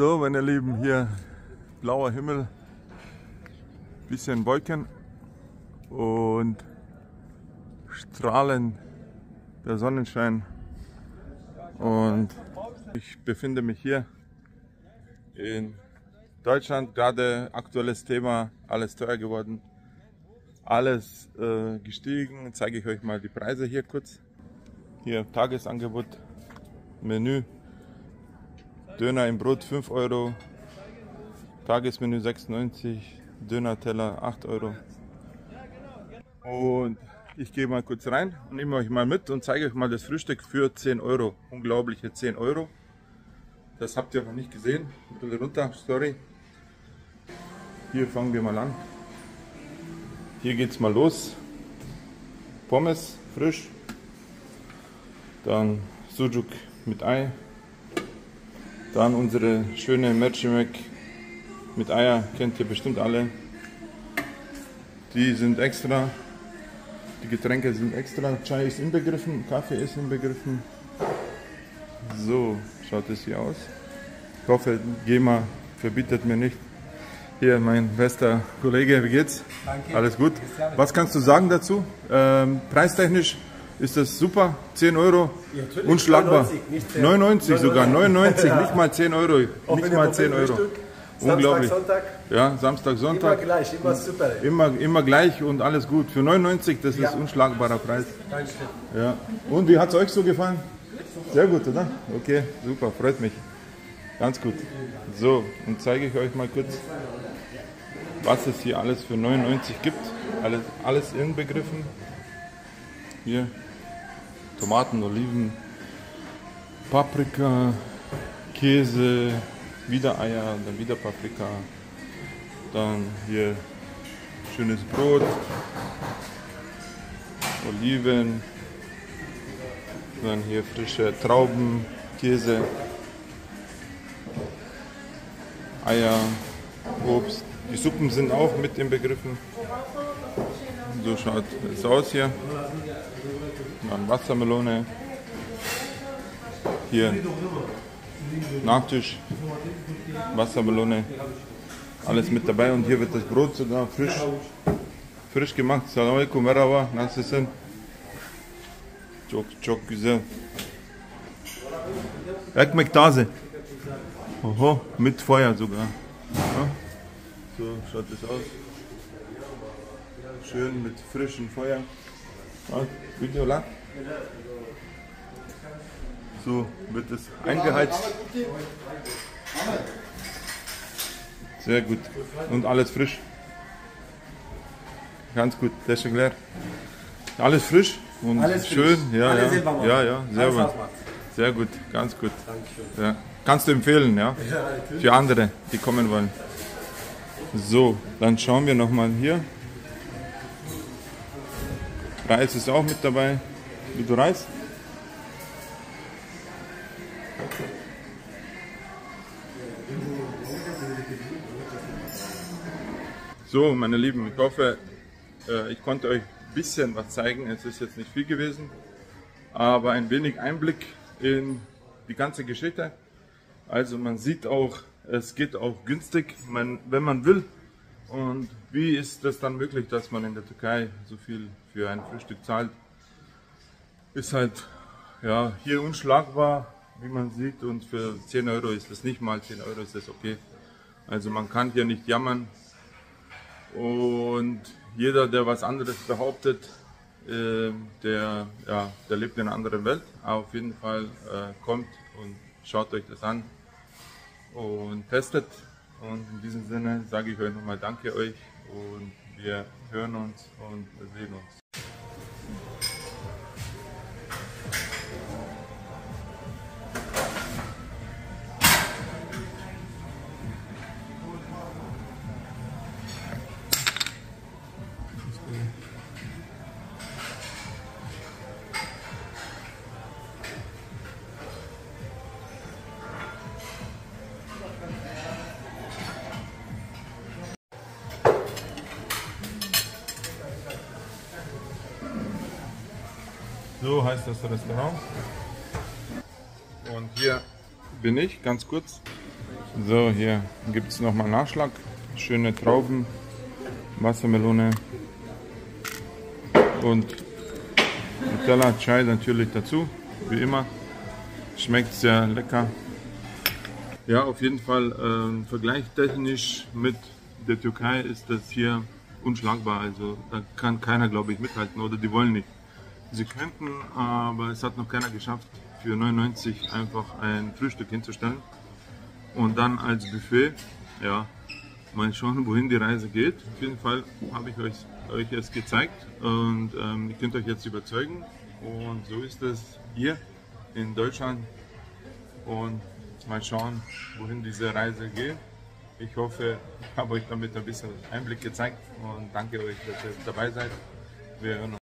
So, meine Lieben, hier blauer Himmel, bisschen Wolken und strahlend der Sonnenschein. Und ich befinde mich hier in Deutschland, gerade aktuelles Thema, alles teuer geworden, alles äh, gestiegen. Zeige ich euch mal die Preise hier kurz. Hier Tagesangebot, Menü, Döner im Brot 5 Euro, Tagesmenü 6,90, Döner-Teller 8 Euro. Und ich gehe mal kurz rein und nehme euch mal mit und zeige euch mal das Frühstück für 10 Euro. Unglaubliche 10 Euro. Das habt ihr noch nicht gesehen. Ein bisschen runter, sorry. Hier fangen wir mal an. Hier geht's mal los. Pommes frisch. Dann Sujuk mit Ei. Dann unsere schöne Mercimek mit Eier, kennt ihr bestimmt alle. Die sind extra. Die Getränke sind extra. Chai ist inbegriffen, Kaffee ist inbegriffen. So schaut es hier aus. Ich hoffe, GEMA verbietet mir nicht. Hier mein bester Kollege, wie geht's? Danke. Alles gut? Was kannst du sagen dazu? Ähm, preistechnisch ist das super, 10 Euro, Ja, unschlagbar. 99, nicht 10. 99 sogar, 99, Ja. nicht mal 10 Euro, Auch nicht mal vom 10 Euro. Frühstück, Unglaublich. Samstag, Sonntag, Ja, Samstag, immer Sonntag, gleich, immer super. immer, immer gleich und alles gut. Für 99, das ist Ja. unschlagbarer Preis. Ja. Und wie hat es euch so gefallen? Sehr gut, oder? Okay, super, freut mich. Ganz gut. So, und zeige ich euch mal kurz, was es hier alles für 99 gibt. Alles, alles inbegriffen. Hier Tomaten, Oliven, Paprika, Käse, wieder Eier, dann wieder Paprika, dann hier schönes Brot, Oliven, dann hier frische Trauben, Käse, Eier, Obst. Die Suppen sind auch mit inbegriffen. So schaut es aus hier. Dann Wassermelone. Hier Nachtisch, Wassermelone. Alles mit dabei und hier wird das Brot sogar frisch, frisch gemacht. Salam alaikum, merhaba, nasılsın? Çok çok güzel. Ekmek taze. Oho, mit Feuer sogar. Ja. So schaut es aus. Schön mit frischem Feuer. Video lang. So wird es eingeheizt. Sehr gut. Und alles frisch. Ganz gut, teşekkürler. Alles frisch und Alles frisch. schön. Ja, Alles ja. ja, ja, sehr gut. Sehr gut, ganz gut. Dankeschön. Ja. Kannst du empfehlen, ja? Für andere, die kommen wollen. So, dann schauen wir nochmal hier. Reis ist auch mit dabei. Wie du Reis? So, meine Lieben, ich hoffe, äh, ich konnte euch ein bisschen was zeigen. Es ist jetzt nicht viel gewesen, aber ein wenig Einblick in die ganze Geschichte. Also man sieht auch, es geht auch günstig, man, wenn man will. Und wie ist das dann möglich, dass man in der Türkei so viel für ein Frühstück zahlt? Ist halt ja, hier unschlagbar, wie man sieht. Und für 10 Euro ist es nicht mal 10 Euro, ist das okay. Also man kann hier nicht jammern. Und jeder, der was anderes behauptet, äh, der, ja, der lebt in einer anderen Welt. Aber auf jeden Fall äh, kommt und schaut euch das an und testet. Und in diesem Sinne sage ich euch nochmal Danke euch und wir hören uns und sehen uns. So heißt das Restaurant. Und hier bin ich, ganz kurz. So, hier gibt es nochmal Nachschlag. Schöne Trauben, Wassermelone und Nutella, Chai natürlich dazu, wie immer. Schmeckt sehr lecker. Ja, auf jeden Fall äh, vergleichstechnisch mit der Türkei ist das hier unschlagbar. Also da kann keiner, glaube ich, mithalten oder die wollen nicht. Sie könnten, aber es hat noch keiner geschafft, für 99 einfach ein Frühstück hinzustellen. Und dann als Buffet, ja, mal schauen, wohin die Reise geht. Auf jeden Fall habe ich euch, euch es gezeigt und ähm, ihr könnt euch jetzt überzeugen. Und so ist es hier in Deutschland. Und mal schauen, wohin diese Reise geht. Ich hoffe, ich habe euch damit ein bisschen Einblick gezeigt und danke euch, dass ihr dabei seid. Wir hören uns.